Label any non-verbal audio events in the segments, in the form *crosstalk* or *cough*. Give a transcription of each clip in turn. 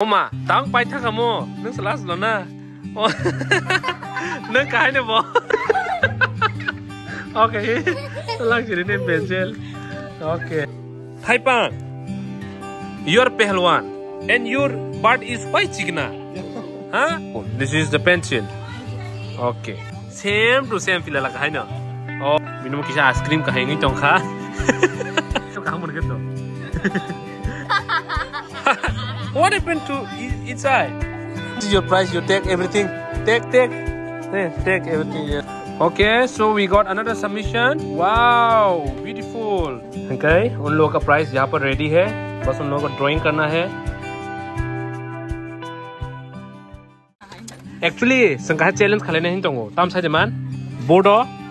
มาตั้งไปทักขโมนึกสลัสแล้วนะนึกกายเนี่ยบอโอเคลักจีนเป็นเบนเจลโอเคไทปัง your pehlwan and your bird is white chigna huh this is the pencil okay same to same feel like hai na oh minimum kisa ice cream kahenge chongkha to kaam mun ke to What happened to inside? This is your price. You take everything. Take, take, take, take everything. Yeah. Okay, so we got another submission. Wow, beautiful. Okay, उन लोगों का price यहाँ पर ready है बस उन लोगों को ड्राइंग करना है एक्चुअली संघा चैलेंज खालायनाय हिन दङ ताम साइजमान बोर्ड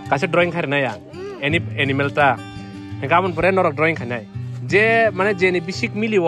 गासै ड्राइंग खारनाय आं एनि एनिमेल ता गाबोन परे नरक ड्राइंग खानाय जे माने जेनि बिसिक मिलिव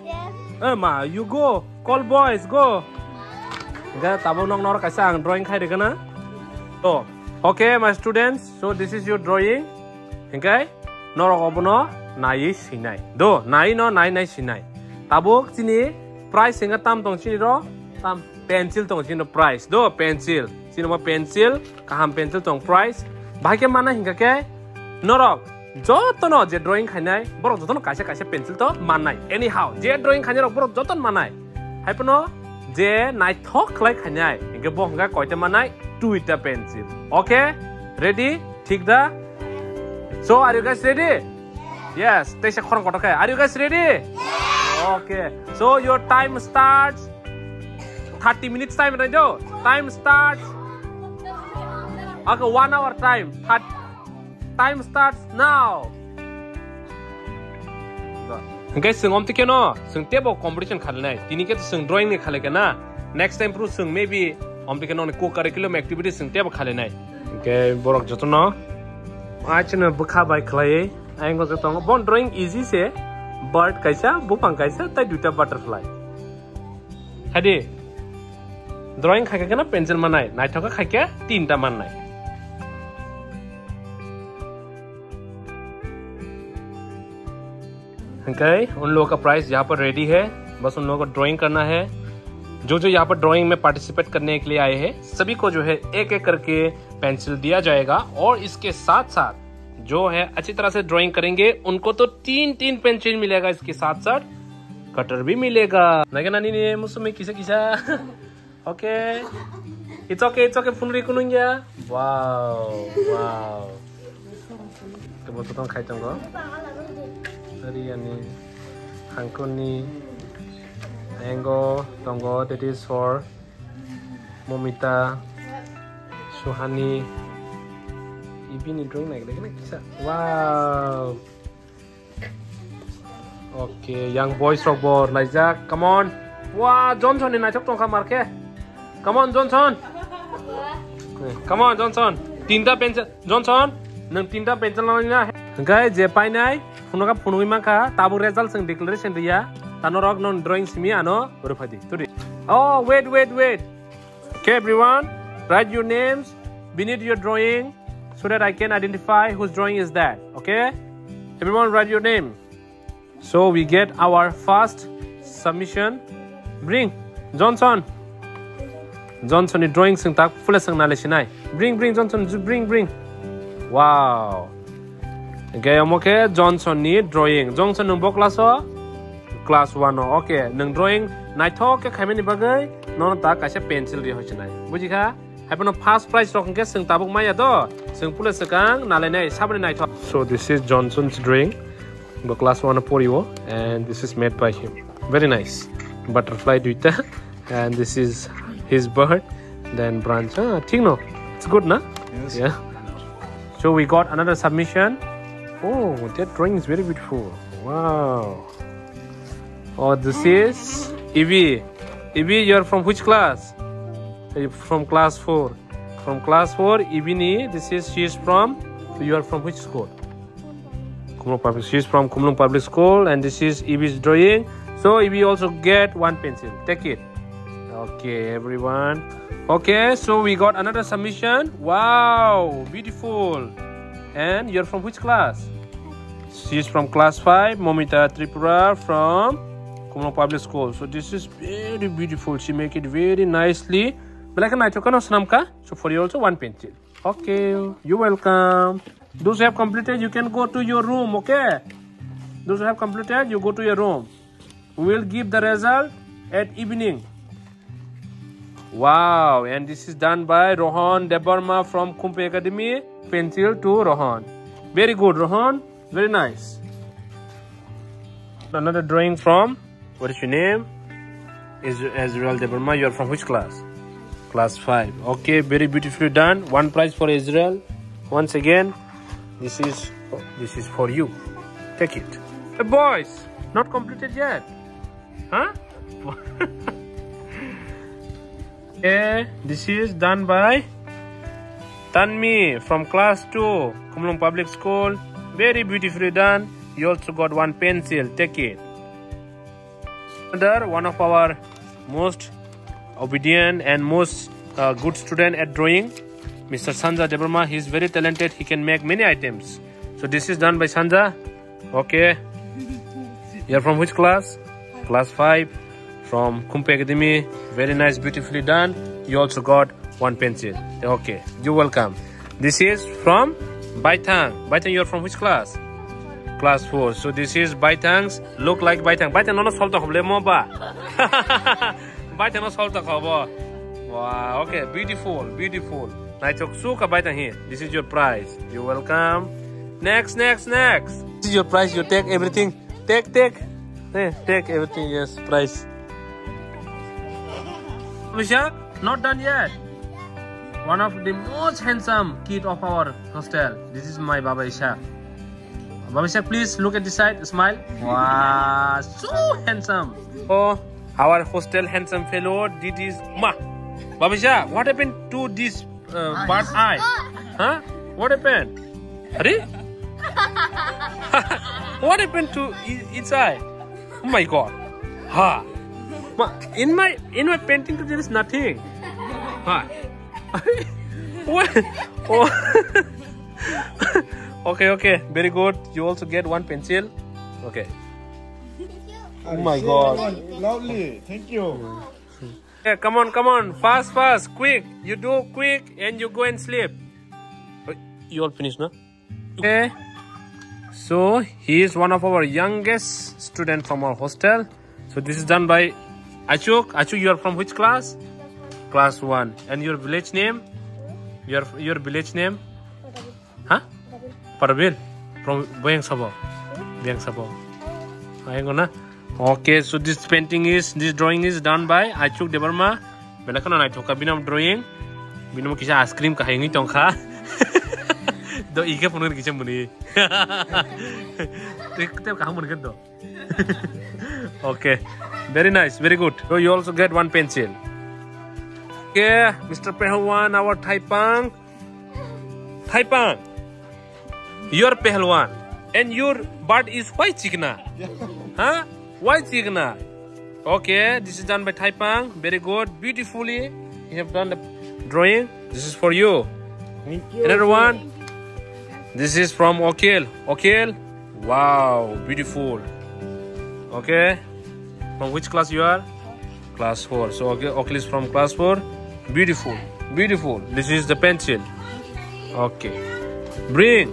Eh ma, you go. Call boys, go. Ga tabong nong nor kaisa ang drawing khai de kana. So, okay, my students. So this is your drawing. Okay? Norok obono nai sinai. Do nai no nai nai sinai. Tabuk sini price singa tam tong sini ro tam pencil tong sini price. Do pencil. Sini mo pencil kaham pencil tong price. Bahake mana hingga ke? Norok. যতন যে drawing খানাই বৰ যতন কাছে কাইছে কাইছে পেঞ্চিলটো মানাই। Any হাও যে drawing খানাই বৰ যতন মানাই। হাইপন যে নাই থক নাইথকলাই খানাই এগে বংগা কয়তে মানাই টুইটা পেঞ্চিল ওকে ৰেডি ঠিক দা? সো চ' আৰু গাইছ ৰেডি য়েছ তেইছে খৰম কটকাই you guys ready okay so your time start 30 minutes time নাই দিয় time start okay 1 hour time thirty time starts now. Guys, sing om tikeno. Sing table competition khalnae. Tini ke to sing drawing ne khale na. Next time pro sing maybe om tikeno ne co curriculum activity sing table khalnae. Okay, borok jato na. Aaj ne bukha bai khale. Aing ko jato na. Bon drawing easy se. Bird kaisa, bupang kaisa, ta duita butterfly. Hadi. Drawing khake na pencil manai. Naitoka khake tinta manai. Okay उन लोगों का price यहाँ पर ready है। बस उन लोगों को ड्राइंग करना है। जो जो यहाँ पर ड्राइंग में पार्टिसिपेट करने के लिए आए हैं, सभी को जो है एक एक करके पेंसिल दिया जाएगा। और इसके साथ साथ जो है अच्छी तरह से ड्राइंग करेंगे, उनको तो तीन तीन पेंसिल मिलेगा इसके साथ साथ कटर भी मिलेगा। नागे नानी ने मुझसे किसे किसा? Okay it's okay it's okay फुनरी कुनुंगिया वाओ वाओ तो खाइ तंगो dari ini angkuni enggo tonggo is for momita suhani ibini drone naik lagi bisa wow. Oke okay. yang boys robor laja come on. Wah wow, Johnson ini naik tongka marke come on Johnson. Eh, come on Johnson. Tinta pencil Johnson. Nang tinta pencil lainnya guys je pai Funoka funui maka tabu result sing declaration dia. Tanorok non drawing simi ano urufadi. Tudi. Oh, wait, wait, wait. Okay, everyone, write your names beneath your drawing so that I can identify whose drawing is that. Okay? Everyone, write your name. So we get our first submission. Bring Johnson. Johnson is drawing sing tak full sing. Bring, bring Johnson, bring, bring. Wow. Okay, okay, Johnson ni drawing. Johnson nung bo class o? Class 1 o. Okay, nung drawing naithok ke khaimani bagai non ta kaisa pencil ri hosinai. Buji kha? Haipano first prize rokong ke sing tabuk maya to. Sing pula sekang nalenai sabani naithok. So this is Johnson's drawing. Bo class 1 poriwo and this is made by him. Very nice. Butterfly duita *laughs* and this is his bird. Then branch. Ah, ठीक no. It's good na? Yes. Yeah. So we got another submission. Oh, that drawing is very beautiful. Wow. Oh, this is Evie. Ibi, you're from which class? Eh, from class 4. From class 4, Ibini, this is, she is from, you are from which school? Kumlung Public, she is from Kumlung Public School and this is Ibi's drawing. So Ibi also get one pencil. Take it. Okay, everyone. Okay, so we got another submission. Wow, beautiful. And you're from which class? She's from class 5, Momita Tripura from Kumlong Public School. So this is very beautiful. She make it very nicely. Black and white, Namka. So for you also one pencil. Okay, you're welcome. Those who have completed, you can go to your room, okay? Those who have completed, you go to your room. We will give the result at evening. Wow, and this is done by Rohan Debbarma from Kumpe Academy. Pencil to Rohan. Very good, Rohan. Very nice. Another drawing from, what is your name? Is Israel Debbarma. You are from which class? Class 5. Okay, very beautifully done. One prize for Israel. Once again, this is this is for you. Take it. Hey boys, not completed yet. Huh? *laughs* okay, this is done by Tanmi from class 2, Kumlung Public School. Very beautifully done. You also got one pencil. Take it. Another one of our most obedient and most uh, good student at drawing, Mr. Sanja Debbarma. He is very talented. He can make many items. So this is done by Sanja. Okay. You're from which class? Class 5 from Kumpe Academy. Very nice, beautifully done. You also got one pencil. Okay, you're welcome. This is from Baitang. Baitang, you're from which class? Class 4. So this is Baitangs. Look like Baitang. Baitang no no solta hoble mo ba? *laughs* Baitang no solta hobo. Oh. Wow, okay, beautiful, beautiful. Naichok suka Baitang here. This is your prize. You're welcome. Next, next, next. This is your prize. You take everything. Take, take. Hey, take everything. Yes, prize. Vishak, not done yet one of the most handsome kid of our hostel. This is my Baba Ishaq. Baba Ishaq, please look at the side, smile. Wow, so handsome. Oh, our hostel handsome fellow did his ma. Baba Ishaq, what happened to this uh, bird eye? *laughs* Huh? What happened? Hurry? *laughs* what happened to its eye? Oh my god. Ha. In my in my painting there is nothing. Ha what? Oh. *laughs* okay, okay, very good. You also get one pencil. Okay. Oh my god. Lovely. Thank you. Yeah, come on, come on. Fast, fast, quick. You do quick and you go and sleep. You all finished, no? Okay. So, he is one of our youngest student from our hostel. So, this is done by Achuk. Achuk, you are from which class? Class 1. And your village name? Your your village name? Huh? Parabil. From Boyang Sabo. Boyang Sabo. Ah, na. Ah. Okay, so this painting is, this drawing is done by Achuk Debbarma. Belakan na ito ka binam drawing. Binam kisah ice cream kahingi tongka. *laughs* Do ike punun kisah muni. Tiap kamu muni kan do. *laughs* Okay, very nice, very good. So you also get one pencil. Okay, Mr. Pehalwan, our Taipang. Taipang, you're Pehalwan. And your bird is white chikna. Huh? White chikna. Okay, this is done by Taipang. Very good. Beautifully. You have done the drawing. This is for you. Thank you. Another one. This is from Okil. Okil. Wow, beautiful. Okay. From which class you are? Class 4. So Okil is from class 4 beautiful beautiful. This is the pencil. Okay. Bring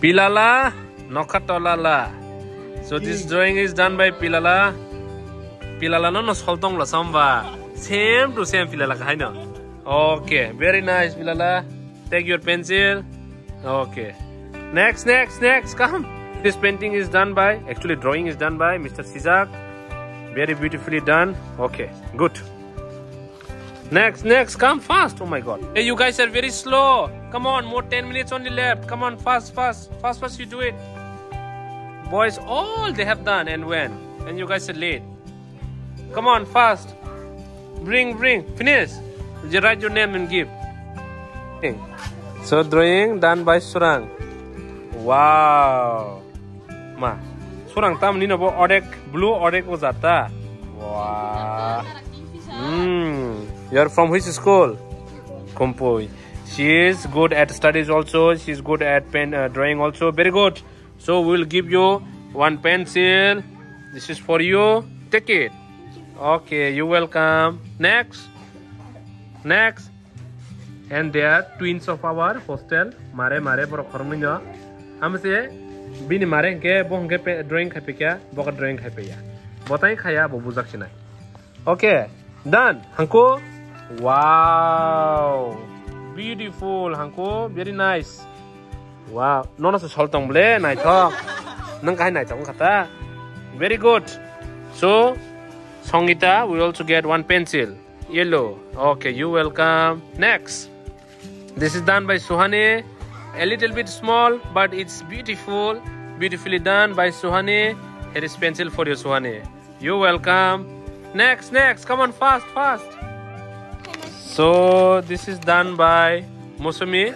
pilala nokatolala. So this drawing is done by pilala. Pilala no no soltong la samba same to same pilala kai no okay. Very nice pilala. Take your pencil. Okay. Next next next. Come. This painting is done by actually drawing is done by mr sizak very beautifully done. Okay. Good Next, next, come fast. Oh my god. Hey, you guys are very slow. Come on, more 10 minutes only left. Come on, fast, fast, fast, fast, you do it. Boys, all they have done and when. And you guys are late. Come on, fast. bring bring finish you write your name and give so drawing done by surang wow ma surang tam ni no bo odek blue odek o jata wow hmm you're from which school? Kompoi. She is good at studies also. She's good at pen uh, drawing also. Very good. So we'll give you one pencil. This is for you. Take it. Okay you welcome. Next. Next. And they are twins of our hostel. Mare mare boro khormino bini mare ke bong ke drawing khape kya? Boka drawing khape ya. Botai khaya bo bujak sinai okay done. Hanko wow. Beautiful hanko. Very nice. Wow. Nono se soltong ble nai nang khata. Very good. So songita we also get one pencil. Yellow. Okay you welcome. Next. This is done by suhane. A little bit small but it's beautiful. Beautifully done by suhane. Here is pencil for you suhane. You welcome. Next next. Come on fast fast so this is done by Musumi.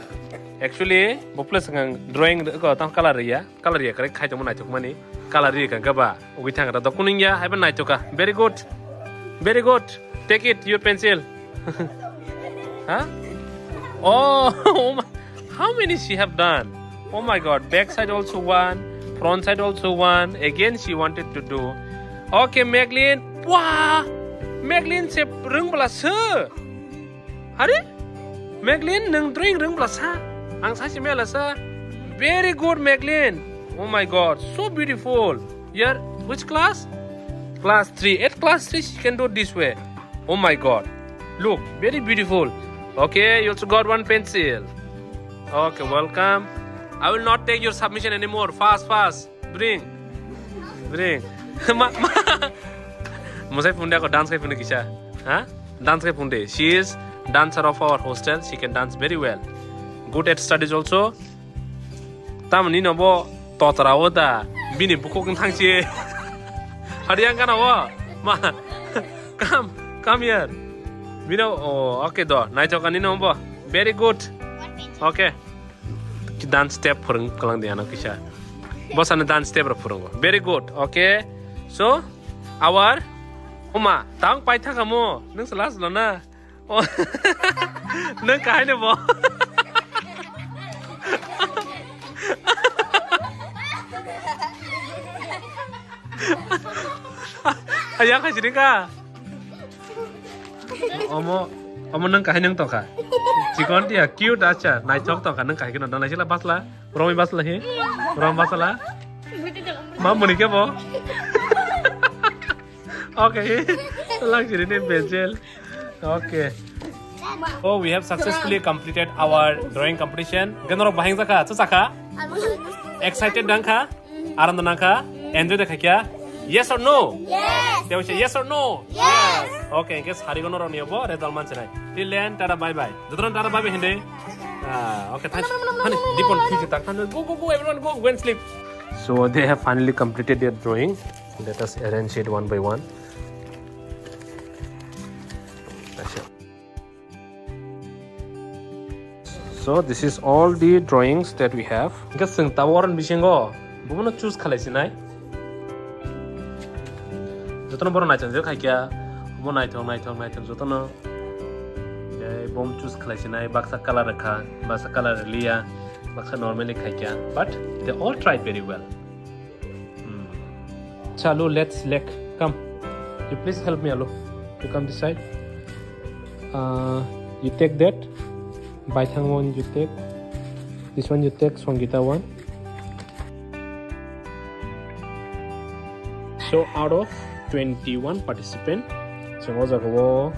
Actually, bopla sangang drawing ko tang color ya, color ya kare khai jamuna chok mani, color ri kan kaba. Ugi thang ra dokuning ya, hai ban nai choka. Very good. Very good. Take it your pencil. *laughs* huh? Oh, *laughs* oh my. how many she have done? Oh my god, back side also one, front side also one. Again she wanted to do. Okay, Meglin. Wow! Meglin se rung bala sir. Drink ring plasa. Ang sashi me lasa. Very good Meglin. Oh my god, so beautiful. You're which class? Class 3. At class 3 she can do this way. Oh my god. Look, very beautiful. Okay, you also got one pencil. Okay, welcome. I will not take your submission anymore. Fast, fast. Bring. Bring. *laughs* *laughs* ko dance kai punde kisha. Huh? Dance kai punde. Dancer of our hostel she can dance very well. Good at studies also. Tam ni no bo to tara wo da bini buko kung thang chi *laughs* hariang kana wo ma *laughs* come come here. Bino oh okay do nai to kanino bo very good. Okay. Dance step phurung kalang dia na kisha. Boss an dance step ro phurung very good okay. So our Oma, tang pai thaka mo, nung salas lo na. 能改的不？Ayah kasih jadi kak. Omo, omo neng kahin yang toka. Jikon dia cute aja, naik cok toka neng kahin nonton aja lah pas lah, romi basla he, rom basla? lah. Mau mau nikah? Oke, lagi jadi nih bezel. Okay. Oh, we have successfully completed our drawing competition. Ganoro bahing zaka, tu zaka? Excited dangka? Aram dangka? Enjoy the kya? Yes or no? Yes. They will say yes or no? Yes. Okay, guess hari gono ro niyobo result man chenai. Till then, tada bye bye. Jodron tada bye bye hindi. Ah, okay, thanks. Honey, deep on future tak. Go, go, go, everyone go, go and sleep. So they have finally completed their drawing. Let us arrange it one by one. So, this is all the drawings that we have. 이게 승다 워런 미신 거 뭐는 choose 칼레시나이. 저는 뭐로 나이 전제 갈게요. 뭐 나이 통 나이 통 나이 통 저는 ये बोम choose खालासिनाय बाक्सा colour रखा बाक्सा colour लिया बाक्सा normally खाई क्या but they all tried very well चलो let's lake come you please help me also to come this side you take that Python one you take, this one you take Songita one. So out of 21 participant, participants, semua jago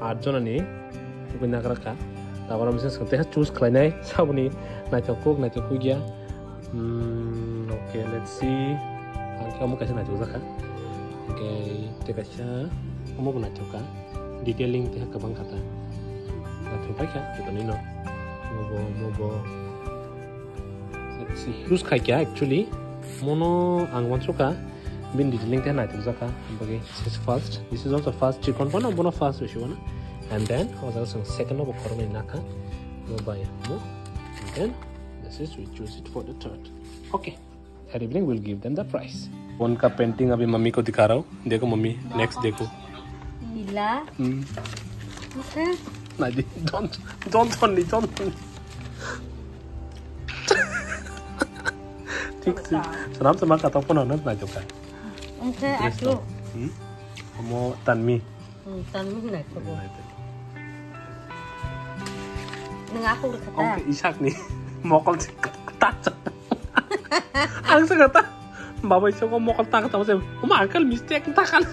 arjona uh, nih, mungkin nak raka. Tapi kalau misalnya sekitar *laughs* choose kalian *laughs* nih, siapa nih, naikku, naikku ya. Hmm, okay, let's see. Kamu kasih naik juga kan? Okay, kita kasih. Kamu pernah coba detailing teh kebang kata गोबां खाथा natrapaikia kita nino mobo mobo si hirus kaikia actually mono ang wansoka bin detailing te nai tu zaka bagi this is first this is also first chicken pona bono first wish wana and then was also second of korme naka no buy no and then this is we choose it for the third okay at evening we'll give them the price उनका painting अभी mummy को दिखा रहा हूँ देखो mummy next देखो ないでどんどんどんにどんどんに Tiksi. Salam sama kata pun anak na juga. Ente aku. Hmm. Kamu tanmi. Hmm, tanmi na itu. Neng aku kata. Oke, Ishak nih. Mokol taca. Aku kata. Bapak Ishak kok mokol taca sama saya. Kamu akal mistake takan.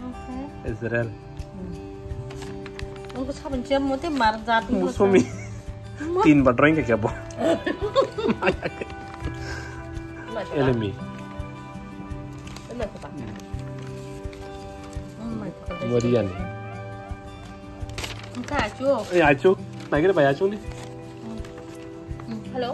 Oke. Israel. Ang gusto ko siya mo te mar jat mo. Musumi. तीन बार drawing क्या बो एलमी Ano ko pa? Oh my god. वरिया नहीं Ang kacho. ए आचू ना के भाई आचू नहीं Hello.